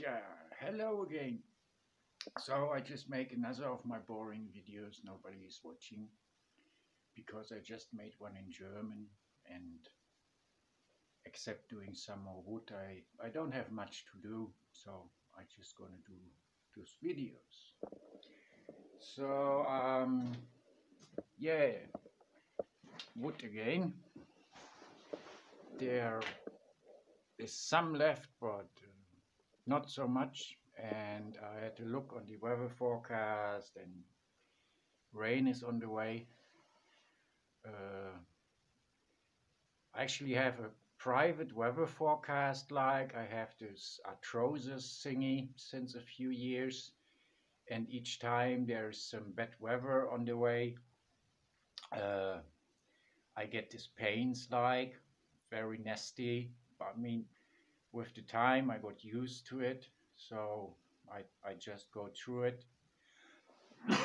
Yeah, hello again. So I just make another of my boring videos nobody is watching because I just made one in German and except doing some more wood I, I don't have much to do so I just gonna do those videos. So um yeah wood again. There is some left but not so much and I had to look on the weather forecast and rain is on the way. Uh, I actually have a private weather forecast like I have this arthrosis thingy since a few years and each time there's some bad weather on the way uh, I get these pains like very nasty I mean with the time I got used to it so I, I just go through it.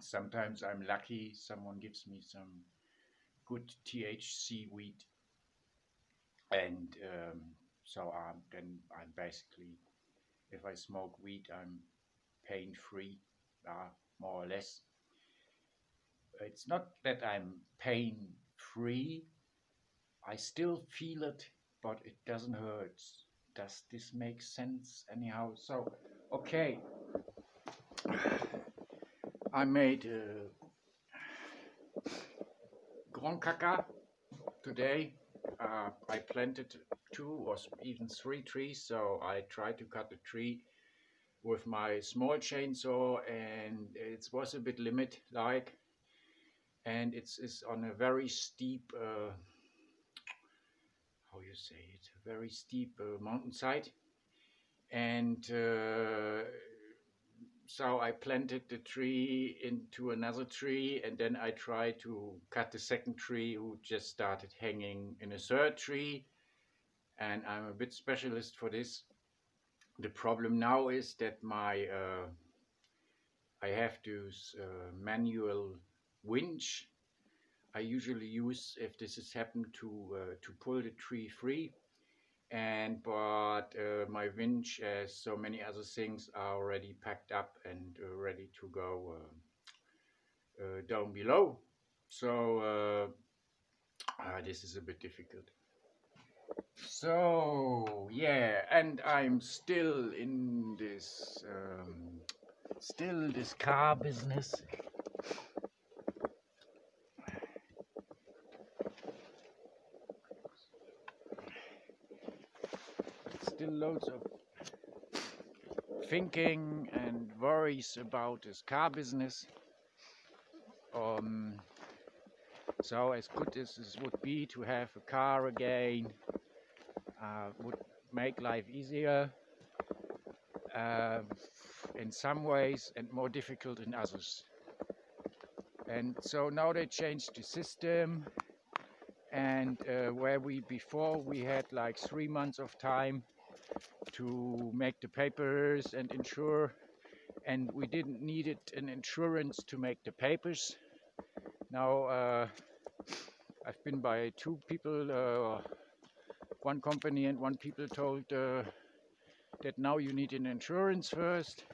Sometimes I'm lucky someone gives me some good THC weed and um, so um, then I'm basically if I smoke weed I'm pain free uh, more or less. It's not that I'm pain free I still feel it but it doesn't hurt. Does this make sense anyhow? So okay. I made uh, Grand Caca today. Uh, I planted two or even three trees so I tried to cut the tree with my small chainsaw and it was a bit limit like and it's, it's on a very steep uh, how you say it a very steep uh, mountainside and uh, so I planted the tree into another tree and then I tried to cut the second tree who just started hanging in a third tree and I'm a bit specialist for this. The problem now is that my uh, I have to uh, manual winch I usually use if this has happened to uh, to pull the tree free. And but uh, my winch as so many other things are already packed up and uh, ready to go uh, uh, down below. So uh, this is a bit difficult. So yeah and I'm still in this um, still this car business still loads of thinking and worries about this car business. Um, so as good as this would be to have a car again, uh, would make life easier uh, in some ways and more difficult in others. And so now they changed the system and uh, where we before we had like three months of time to make the papers and insure and we didn't need it an insurance to make the papers. Now uh, I've been by two people uh, one company and one people told uh, that now you need an insurance first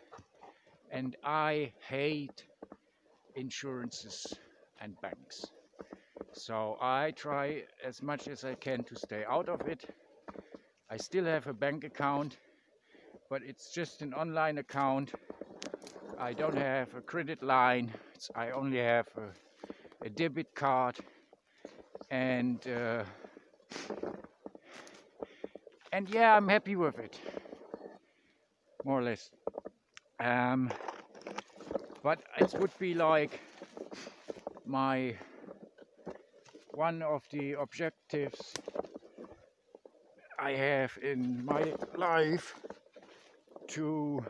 and I hate insurances and banks. So I try as much as I can to stay out of it I still have a bank account, but it's just an online account. I don't have a credit line. It's, I only have a, a debit card and uh, and yeah, I'm happy with it, more or less. Um, but it would be like my one of the objectives I have in my life to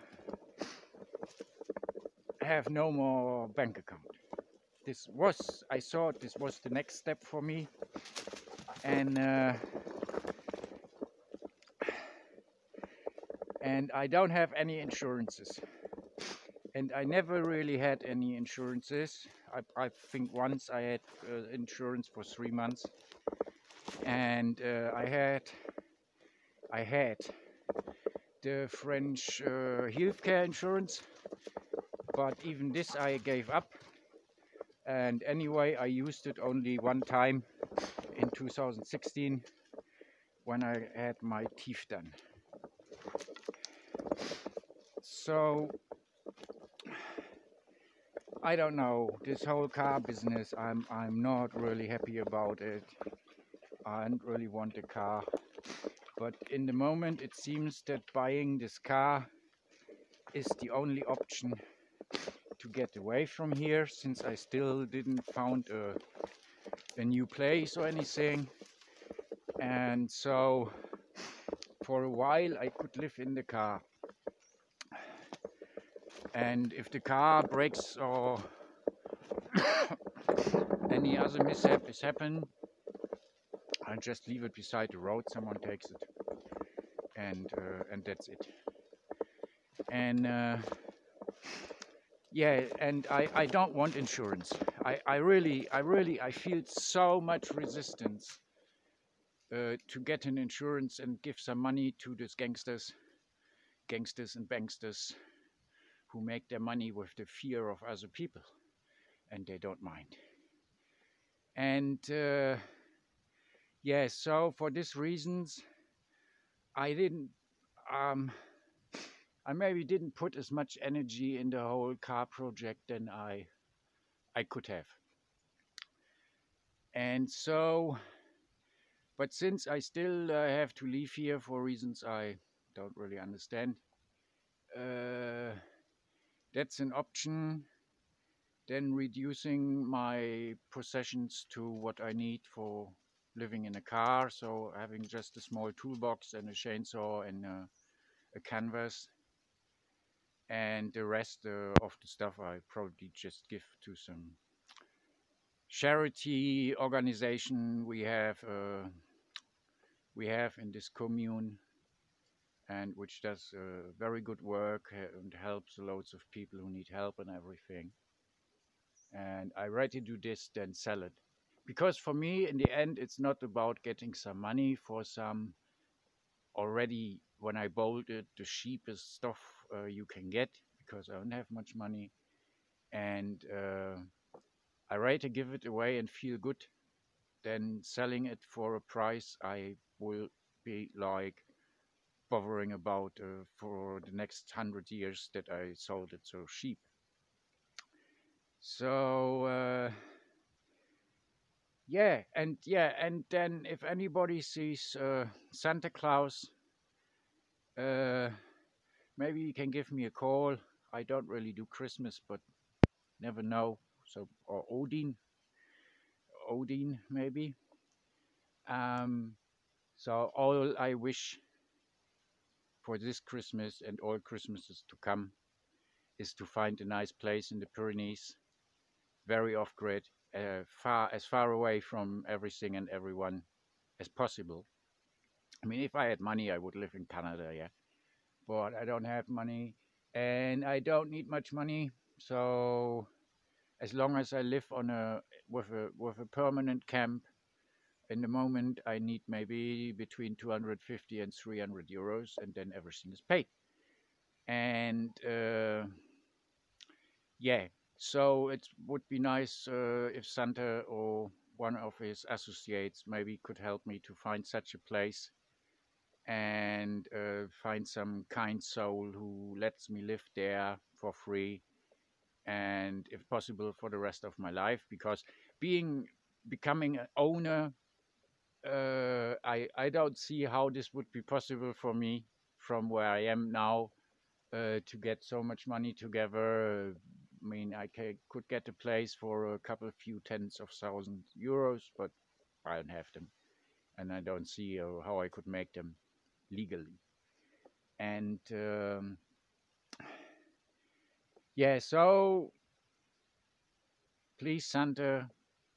have no more bank account. This was, I thought this was the next step for me. And uh, and I don't have any insurances. And I never really had any insurances. I, I think once I had uh, insurance for three months. And uh, I had I had the French uh, healthcare insurance, but even this I gave up. And anyway, I used it only one time in 2016 when I had my teeth done. So I don't know this whole car business. I'm I'm not really happy about it. I don't really want a car, but in the moment it seems that buying this car is the only option to get away from here since I still didn't found a, a new place or anything. And so for a while I could live in the car. And if the car breaks or any other mishap is happen I just leave it beside the road. Someone takes it and uh, and that's it. And uh, yeah and I, I don't want insurance. I, I really I really I feel so much resistance uh, to get an insurance and give some money to these gangsters gangsters and banksters who make their money with the fear of other people and they don't mind. And uh, yeah so for these reasons I didn't um, I maybe didn't put as much energy in the whole car project than I I could have. And so, but since I still uh, have to leave here for reasons I don't really understand, uh, that's an option. Then reducing my possessions to what I need for living in a car. So having just a small toolbox and a chainsaw and uh, a canvas and the rest uh, of the stuff I probably just give to some charity organization we have uh, we have in this commune and which does uh, very good work and helps loads of people who need help and everything and I rather do this than sell it because for me in the end it's not about getting some money for some already when I bolted the cheapest stuff uh, you can get because I don't have much money and uh, I rather give it away and feel good than selling it for a price I will be like bothering about uh, for the next hundred years that I sold it so cheap. So uh, yeah, and yeah, and then if anybody sees uh, Santa Claus uh, maybe you can give me a call. I don't really do Christmas, but never know. So, or Odin, Odin maybe. Um, so all I wish for this Christmas and all Christmases to come is to find a nice place in the Pyrenees, very off grid, uh, far as far away from everything and everyone as possible. I mean, if I had money, I would live in Canada, yeah. But I don't have money and I don't need much money. So as long as I live on a with a with a permanent camp, in the moment I need maybe between 250 and 300 euros, and then everything is paid. And uh, yeah, so it would be nice uh, if Santa or one of his associates maybe could help me to find such a place and uh, find some kind soul who lets me live there for free and if possible for the rest of my life because being becoming an owner uh, I, I don't see how this would be possible for me from where I am now uh, to get so much money together. I could get a place for a couple few tens of thousand euros, but I don't have them. And I don't see uh, how I could make them legally. And um, yeah, so please Santa,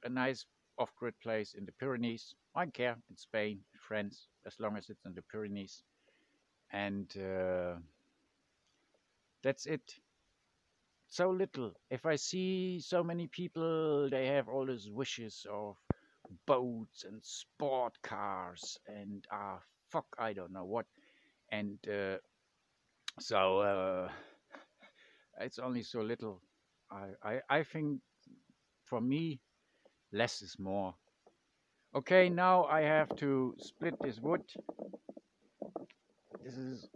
a nice off-grid place in the Pyrenees. I don't care in Spain, France, as long as it's in the Pyrenees. And uh, that's it. So little. If I see so many people, they have all these wishes of boats and sport cars and ah fuck I don't know what and uh, so uh, it's only so little. I, I, I think for me, less is more. Okay, now I have to split this wood. This is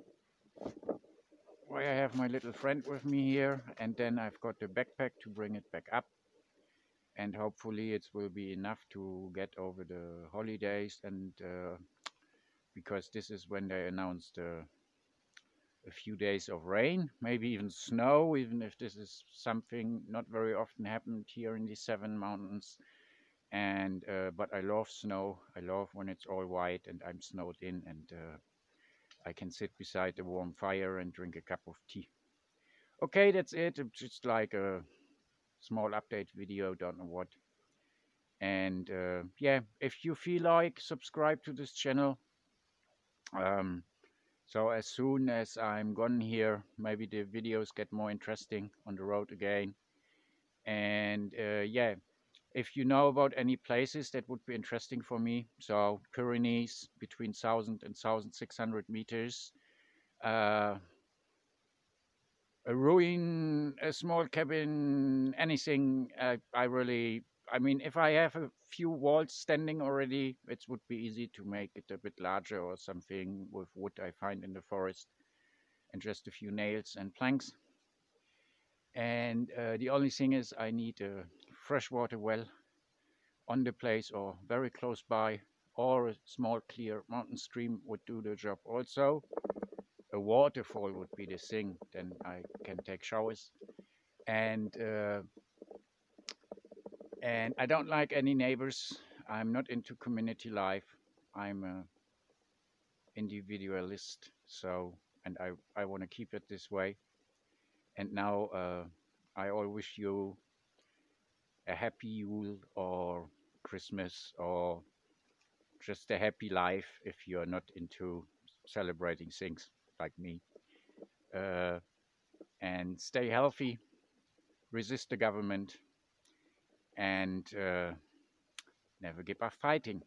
why I have my little friend with me here and then I've got the backpack to bring it back up. And hopefully it will be enough to get over the holidays and uh, because this is when they announced uh, a few days of rain maybe even snow even if this is something not very often happened here in the seven mountains. And uh, but I love snow. I love when it's all white and I'm snowed in and uh, I can sit beside a warm fire and drink a cup of tea. Okay that's it. It's just like a small update video don't know what. And uh, yeah if you feel like subscribe to this channel. Um, so as soon as I'm gone here maybe the videos get more interesting on the road again. And uh, yeah if you know about any places that would be interesting for me so Pyrenees between 1000 and 1600 meters uh, a ruin, a small cabin, anything. Uh, I really, I mean, if I have a few walls standing already, it would be easy to make it a bit larger or something with wood I find in the forest and just a few nails and planks. And uh, the only thing is I need a freshwater well on the place or very close by or a small clear mountain stream would do the job also a waterfall would be the thing. Then I can take showers, and uh, and I don't like any neighbors. I'm not into community life. I'm a individualist. So, and I I want to keep it this way. And now uh, I all wish you a happy Yule or Christmas or just a happy life if you're not into celebrating things like me. Uh, and stay healthy, resist the government, and uh, never give up fighting.